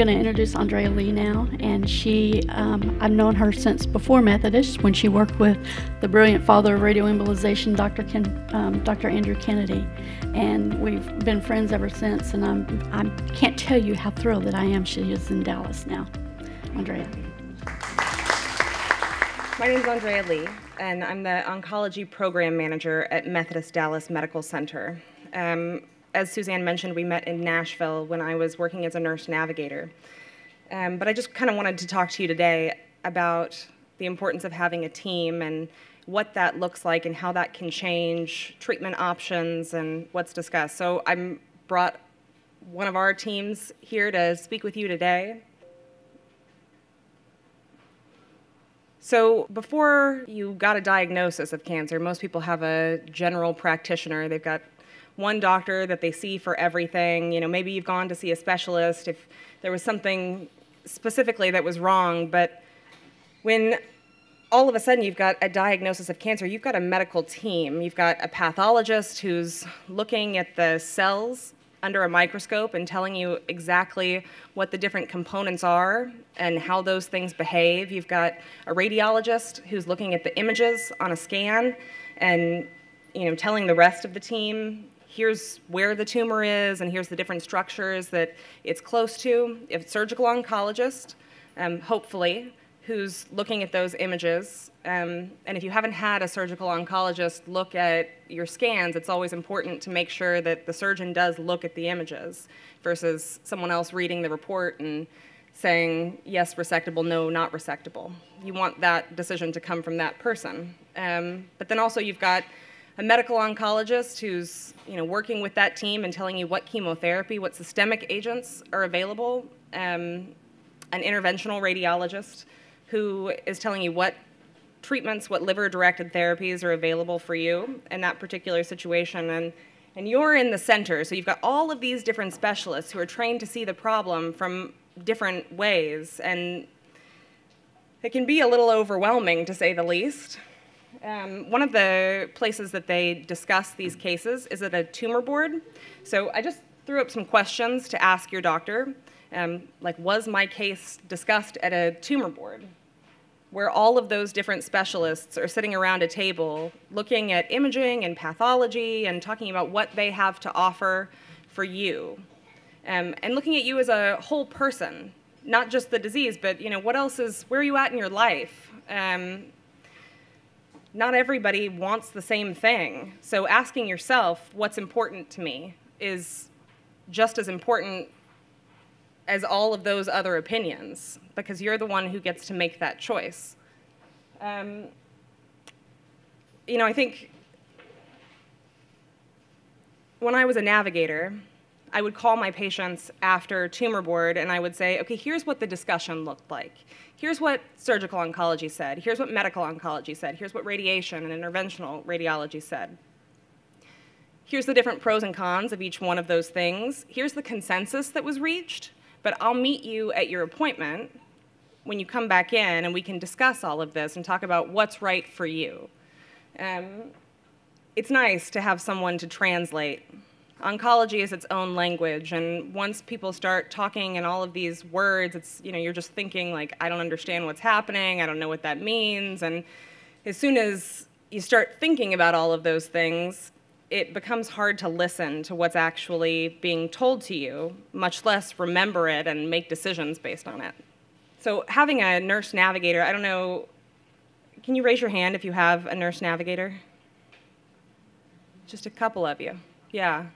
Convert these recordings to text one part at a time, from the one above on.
going to introduce Andrea Lee now, and she, um, I've known her since before Methodist when she worked with the brilliant father of radioembolization, Dr. Ken, um, Dr. Andrew Kennedy, and we've been friends ever since. And I'm, I can't tell you how thrilled that I am. She is in Dallas now. Andrea. My name is Andrea Lee, and I'm the oncology program manager at Methodist Dallas Medical Center. Um, as Suzanne mentioned, we met in Nashville when I was working as a nurse navigator. Um, but I just kind of wanted to talk to you today about the importance of having a team and what that looks like and how that can change treatment options and what's discussed. So I brought one of our teams here to speak with you today. So, before you got a diagnosis of cancer, most people have a general practitioner. They've got one doctor that they see for everything. You know, maybe you've gone to see a specialist if there was something specifically that was wrong, but when all of a sudden you've got a diagnosis of cancer, you've got a medical team. You've got a pathologist who's looking at the cells under a microscope and telling you exactly what the different components are and how those things behave. You've got a radiologist who's looking at the images on a scan and you know telling the rest of the team here's where the tumor is and here's the different structures that it's close to. If surgical oncologist, um, hopefully, who's looking at those images. Um, and if you haven't had a surgical oncologist look at your scans, it's always important to make sure that the surgeon does look at the images versus someone else reading the report and saying, yes, resectable, no, not resectable. You want that decision to come from that person. Um, but then also you've got a medical oncologist who's you know, working with that team and telling you what chemotherapy, what systemic agents are available, um, an interventional radiologist who is telling you what treatments, what liver-directed therapies are available for you in that particular situation. And, and you're in the center, so you've got all of these different specialists who are trained to see the problem from different ways. And it can be a little overwhelming, to say the least. Um, one of the places that they discuss these cases is at a tumor board. So I just threw up some questions to ask your doctor, um, like was my case discussed at a tumor board? Where all of those different specialists are sitting around a table looking at imaging and pathology and talking about what they have to offer for you. Um, and looking at you as a whole person, not just the disease, but you know, what else is, where are you at in your life? Um, not everybody wants the same thing. So asking yourself, what's important to me, is just as important as all of those other opinions, because you're the one who gets to make that choice. Um, you know, I think when I was a navigator, I would call my patients after tumor board and I would say, okay, here's what the discussion looked like. Here's what surgical oncology said. Here's what medical oncology said. Here's what radiation and interventional radiology said. Here's the different pros and cons of each one of those things. Here's the consensus that was reached, but I'll meet you at your appointment when you come back in and we can discuss all of this and talk about what's right for you. Um, it's nice to have someone to translate oncology is its own language and once people start talking in all of these words it's you know you're just thinking like i don't understand what's happening i don't know what that means and as soon as you start thinking about all of those things it becomes hard to listen to what's actually being told to you much less remember it and make decisions based on it. So having a nurse navigator i don't know can you raise your hand if you have a nurse navigator? Just a couple of you. Yeah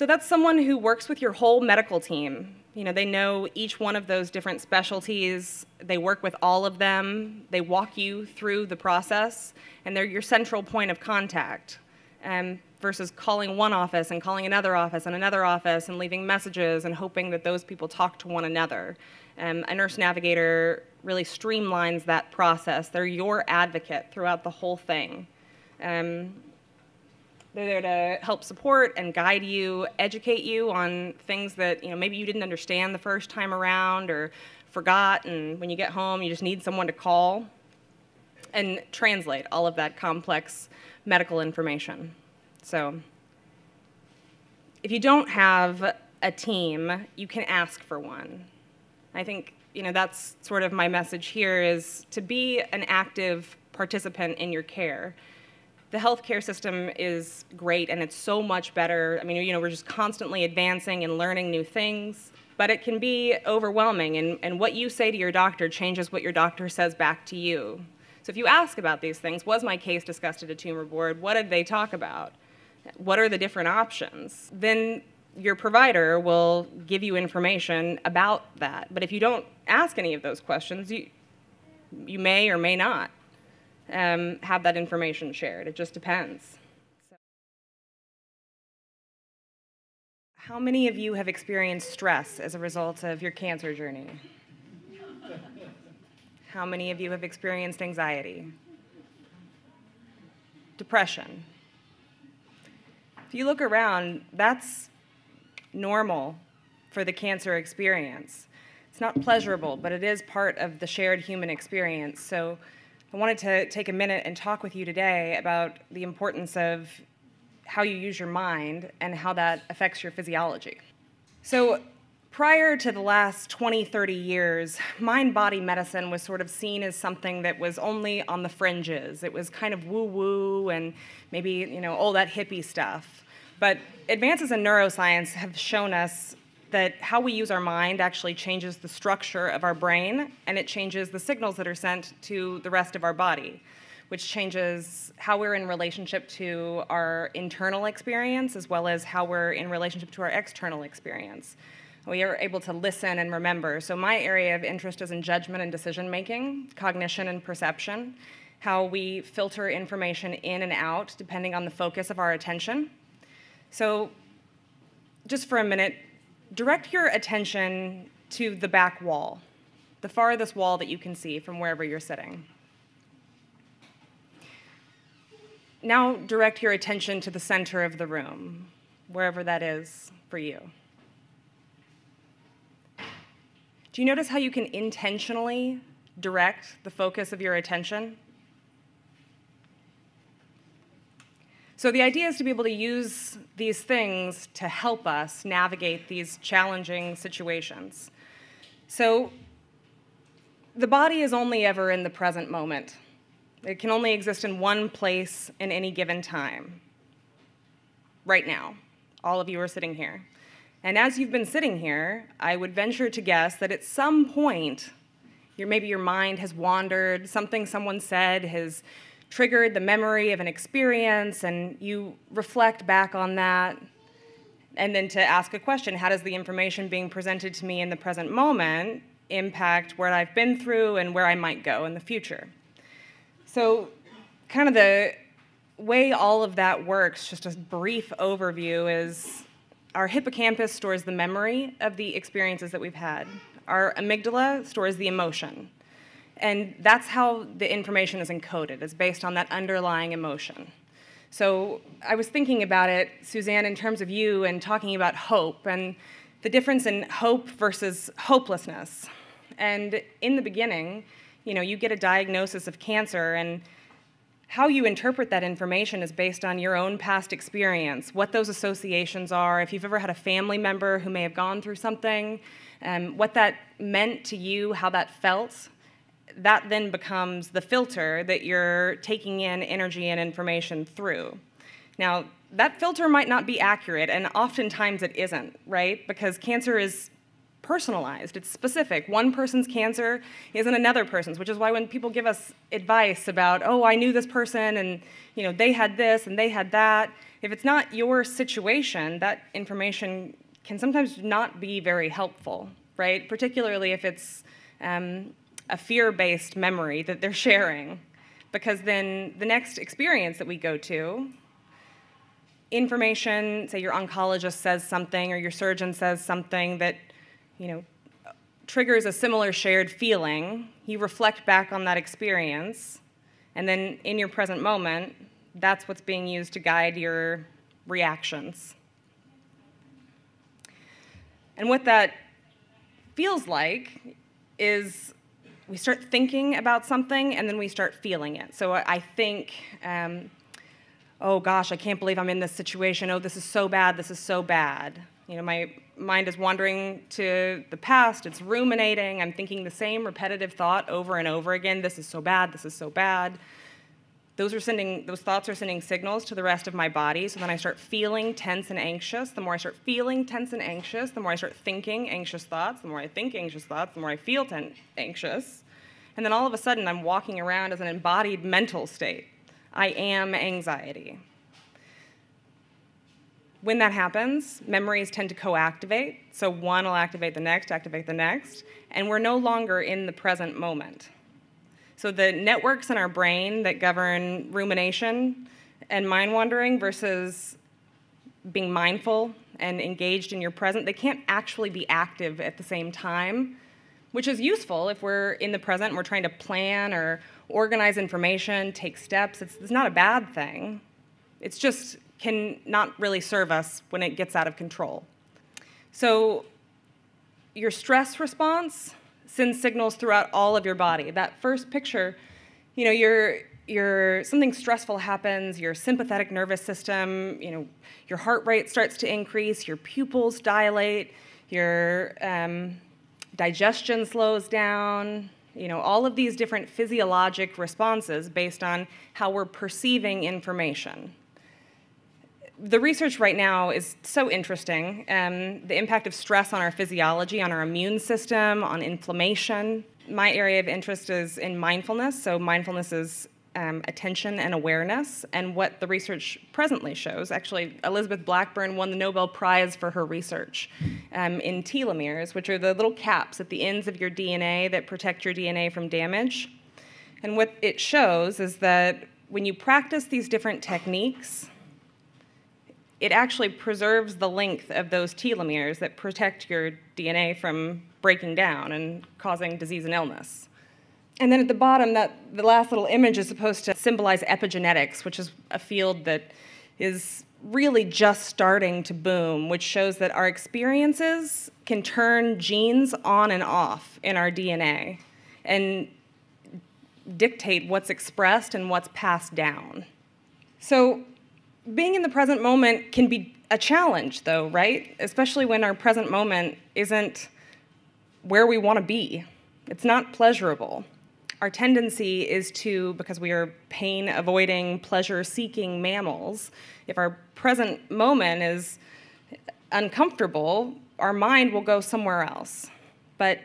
so that's someone who works with your whole medical team. You know, they know each one of those different specialties. They work with all of them. They walk you through the process, and they're your central point of contact. Um, versus calling one office and calling another office and another office and leaving messages and hoping that those people talk to one another. Um, a nurse navigator really streamlines that process. They're your advocate throughout the whole thing. Um, they're there to help support and guide you, educate you on things that you know maybe you didn't understand the first time around or forgot, and when you get home, you just need someone to call and translate all of that complex medical information. So if you don't have a team, you can ask for one. I think you know that's sort of my message here is to be an active participant in your care. The healthcare system is great and it's so much better. I mean, you know, we're just constantly advancing and learning new things, but it can be overwhelming and, and what you say to your doctor changes what your doctor says back to you. So if you ask about these things, was my case discussed at a tumor board? What did they talk about? What are the different options? Then your provider will give you information about that. But if you don't ask any of those questions, you, you may or may not um, have that information shared. It just depends. So. How many of you have experienced stress as a result of your cancer journey? How many of you have experienced anxiety? Depression? If you look around, that's normal for the cancer experience. It's not pleasurable, but it is part of the shared human experience. So I wanted to take a minute and talk with you today about the importance of how you use your mind and how that affects your physiology. So prior to the last 20, 30 years, mind body medicine was sort of seen as something that was only on the fringes. It was kind of woo woo and maybe, you know, all that hippie stuff. But advances in neuroscience have shown us that how we use our mind actually changes the structure of our brain and it changes the signals that are sent to the rest of our body, which changes how we're in relationship to our internal experience as well as how we're in relationship to our external experience. We are able to listen and remember. So, my area of interest is in judgment and decision making, cognition and perception, how we filter information in and out depending on the focus of our attention so just for a minute, direct your attention to the back wall, the farthest wall that you can see from wherever you're sitting. Now direct your attention to the center of the room, wherever that is for you. Do you notice how you can intentionally direct the focus of your attention? So the idea is to be able to use these things to help us navigate these challenging situations. So the body is only ever in the present moment. It can only exist in one place in any given time. Right now, all of you are sitting here. And as you've been sitting here, I would venture to guess that at some point, your, maybe your mind has wandered, something someone said has triggered the memory of an experience, and you reflect back on that. And then to ask a question how does the information being presented to me in the present moment impact where I've been through and where I might go in the future? So, kind of the way all of that works, just a brief overview, is our hippocampus stores the memory of the experiences that we've had. Our amygdala stores the emotion. And that's how the information is encoded, it's based on that underlying emotion. So I was thinking about it, Suzanne, in terms of you and talking about hope and the difference in hope versus hopelessness. And in the beginning, you know, you get a diagnosis of cancer and how you interpret that information is based on your own past experience, what those associations are, if you've ever had a family member who may have gone through something, um, what that meant to you, how that felt that then becomes the filter that you're taking in energy and information through. Now, that filter might not be accurate, and oftentimes it isn't, right? Because cancer is personalized, it's specific. One person's cancer isn't another person's, which is why when people give us advice about, oh, I knew this person and you know they had this and they had that, if it's not your situation, that information can sometimes not be very helpful, right? Particularly if it's um, a fear based memory that they're sharing. Because then the next experience that we go to, information, say your oncologist says something or your surgeon says something that, you know, triggers a similar shared feeling, you reflect back on that experience, and then in your present moment, that's what's being used to guide your reactions. And what that feels like is we start thinking about something and then we start feeling it. So I think, um, oh gosh, I can't believe I'm in this situation. Oh, this is so bad. This is so bad. You know, my mind is wandering to the past, it's ruminating, I'm thinking the same repetitive thought over and over again. This is so bad, this is so bad. Those are sending those thoughts are sending signals to the rest of my body. So then I start feeling tense and anxious. The more I start feeling tense and anxious, the more I start thinking anxious thoughts. The more I think anxious thoughts, the more I feel ten- anxious. And then all of a sudden I'm walking around as an embodied mental state. I am anxiety. When that happens, memories tend to co activate. So one will activate the next, activate the next, and we're no longer in the present moment. So the networks in our brain that govern rumination and mind wandering versus being mindful and engaged in your present, they can't actually be active at the same time, which is useful if we're in the present and we're trying to plan or organize information, take steps. It's, it's not a bad thing. It's just can not really serve us when it gets out of control. So, your stress response sends signals throughout all of your body. That first picture, you know, your your something stressful happens, your sympathetic nervous system, you know, your heart rate starts to increase, your pupils dilate, your um, digestion slows down, you know, all of these different physiologic responses based on how we're perceiving information the research right now is so interesting. Um, the impact of stress on our physiology, on our immune system, on inflammation. My area of interest is in mindfulness. So, mindfulness is um, attention and awareness. And what the research presently shows actually, Elizabeth Blackburn won the Nobel Prize for her research um, in telomeres, which are the little caps at the ends of your DNA that protect your DNA from damage. And what it shows is that when you practice these different techniques, it actually preserves the length of those telomeres that protect your DNA from breaking down and causing disease and illness. And then at the bottom, that the last little image is supposed to symbolize epigenetics, which is a field that is really just starting to boom, which shows that our experiences can turn genes on and off in our DNA and dictate what's expressed and what's passed down. So being in the present moment can be a challenge, though, right? Especially when our present moment isn't where we want to be. It's not pleasurable. Our tendency is to, because we are pain avoiding, pleasure seeking mammals, if our present moment is uncomfortable, our mind will go somewhere else. But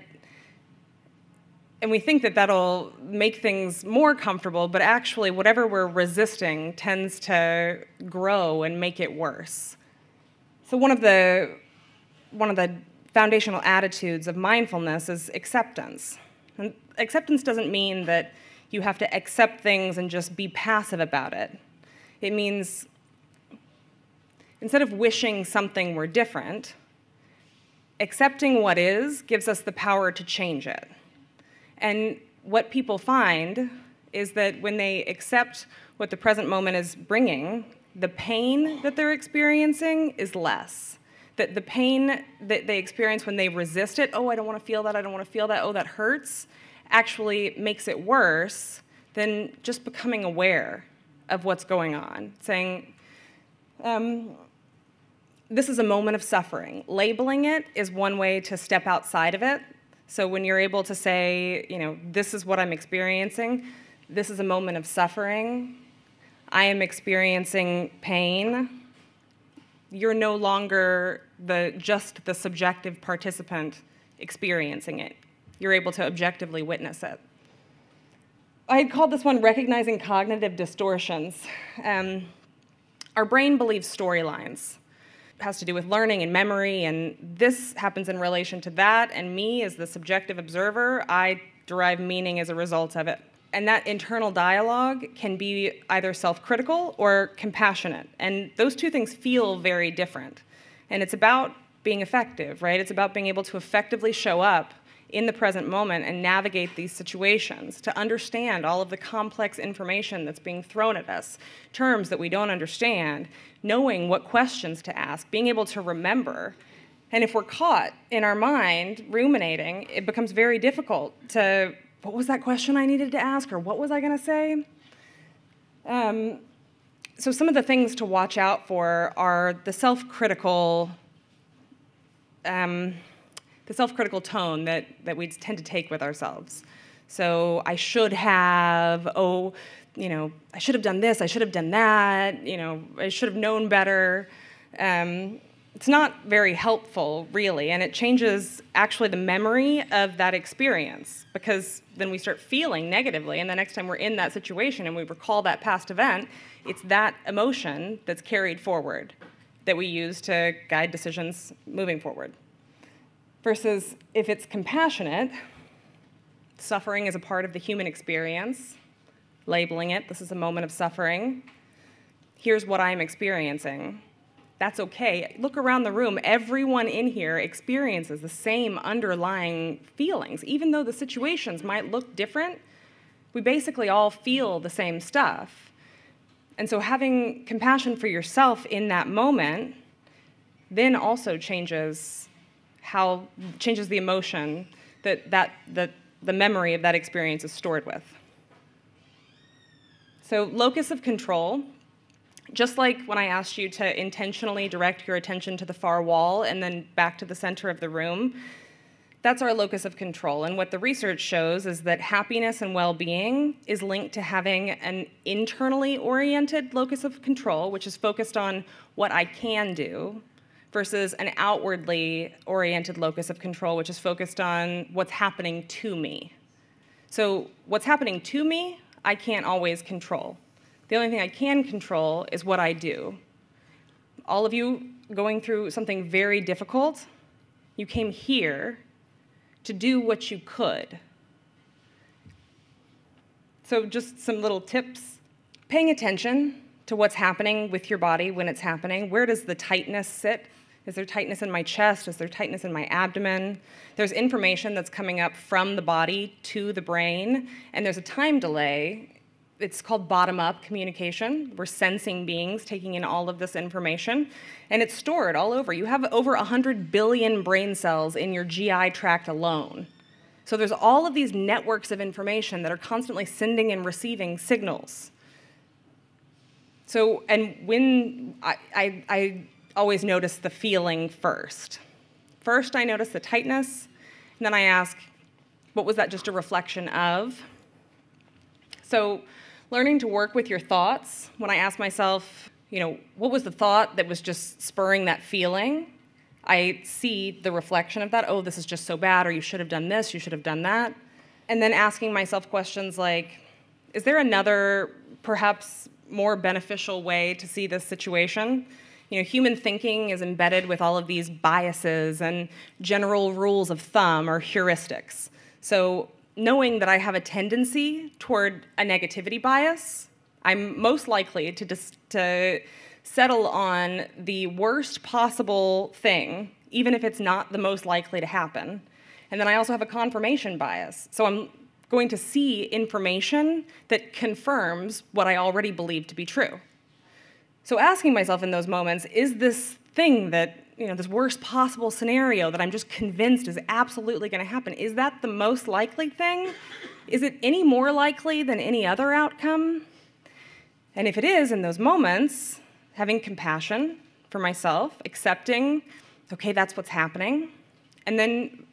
and we think that that'll make things more comfortable, but actually, whatever we're resisting tends to grow and make it worse. So, one of the, one of the foundational attitudes of mindfulness is acceptance. And acceptance doesn't mean that you have to accept things and just be passive about it. It means instead of wishing something were different, accepting what is gives us the power to change it. And what people find is that when they accept what the present moment is bringing, the pain that they're experiencing is less. That the pain that they experience when they resist it, oh, I don't want to feel that, I don't want to feel that, oh, that hurts, actually makes it worse than just becoming aware of what's going on. Saying, um, this is a moment of suffering. Labeling it is one way to step outside of it so when you're able to say, you know, this is what I'm experiencing, this is a moment of suffering, I am experiencing pain, you're no longer the just the subjective participant experiencing it. You're able to objectively witness it. I had called this one recognizing cognitive distortions. Um, our brain believes storylines has to do with learning and memory, and this happens in relation to that. And me, as the subjective observer, I derive meaning as a result of it. And that internal dialogue can be either self critical or compassionate. And those two things feel very different. And it's about being effective, right? It's about being able to effectively show up in the present moment and navigate these situations, to understand all of the complex information that's being thrown at us, terms that we don't understand, knowing what questions to ask, being able to remember. And if we're caught in our mind ruminating, it becomes very difficult to, what was that question I needed to ask, or what was I going to say? Um, so, some of the things to watch out for are the self critical um, the self-critical tone that that we tend to take with ourselves. So I should have, oh, you know, I should have done this, I should have done that, you know, I should have known better. Um, it's not very helpful, really, and it changes actually the memory of that experience because then we start feeling negatively, and the next time we're in that situation and we recall that past event, it's that emotion that's carried forward that we use to guide decisions moving forward. Versus if it's compassionate, suffering is a part of the human experience, labeling it, this is a moment of suffering. Here's what I'm experiencing that's okay. Look around the room. Everyone in here experiences the same underlying feelings. Even though the situations might look different, we basically all feel the same stuff. And so having compassion for yourself in that moment then also changes how changes the emotion that, that, that the memory of that experience is stored with. So locus of control just like when I asked you to intentionally direct your attention to the far wall and then back to the center of the room, that's our locus of control. And what the research shows is that happiness and well being is linked to having an internally oriented locus of control, which is focused on what I can do, versus an outwardly oriented locus of control, which is focused on what's happening to me. So, what's happening to me, I can't always control. The only thing I can control is what I do. All of you going through something very difficult, you came here to do what you could. So, just some little tips. Paying attention to what's happening with your body when it's happening. Where does the tightness sit? Is there tightness in my chest? Is there tightness in my abdomen? There's information that's coming up from the body to the brain, and there's a time delay it's called bottom up communication. We're sensing beings taking in all of this information, and it's stored all over. You have over 100 billion brain cells in your GI tract alone. So there's all of these networks of information that are constantly sending and receiving signals. So, and when I, I, I always notice the feeling first. First, I notice the tightness, and then I ask, what was that just a reflection of? So, learning to work with your thoughts. When I ask myself, you know, what was the thought that was just spurring that feeling? I see the reflection of that. Oh, this is just so bad, or you should have done this, you should have done that. And then asking myself questions like, is there another, perhaps more beneficial way to see this situation? You know, human thinking is embedded with all of these biases and general rules of thumb or heuristics. So knowing that I have a tendency toward a negativity bias, I'm most likely to, dis- to settle on the worst possible thing, even if it's not the most likely to happen. And then I also have a confirmation bias. So I'm going to see information that confirms what I already believe to be true. So asking myself in those moments, is this thing that you know, this worst possible scenario that I'm just convinced is absolutely going to happen, is that the most likely thing? Is it any more likely than any other outcome? And if it is, in those moments, having compassion for myself, accepting, okay, that's what's happening, and then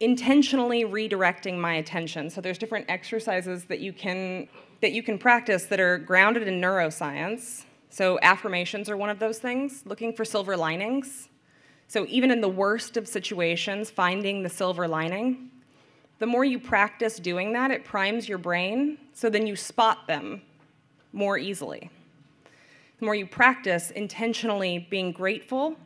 intentionally redirecting my attention. So there's different exercises that you can that you can practice that are grounded in neuroscience so affirmations are one of those things, looking for silver linings. So even in the worst of situations, finding the silver lining. The more you practice doing that, it primes your brain, so then you spot them more easily. The more you practice intentionally being grateful,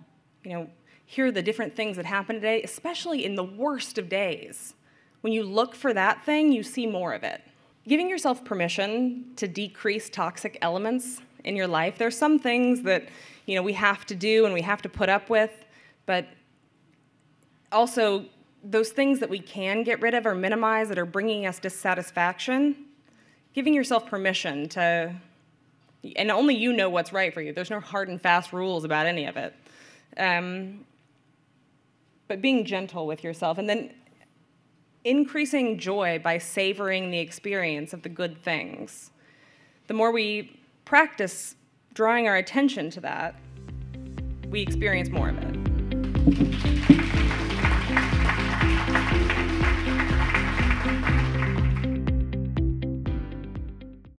you know, hear the different things that happen today, especially in the worst of days. When you look for that thing, you see more of it. Giving yourself permission to decrease toxic elements in your life. There's some things that you know we have to do and we have to put up with, but also those things that we can get rid of or minimize that are bringing us dissatisfaction, giving yourself permission to, and only you know what's right for you. There's no hard and fast rules about any of it. Um, but being gentle with yourself and then increasing joy by savoring the experience of the good things. The more we practice drawing our attention to that, we experience more of it.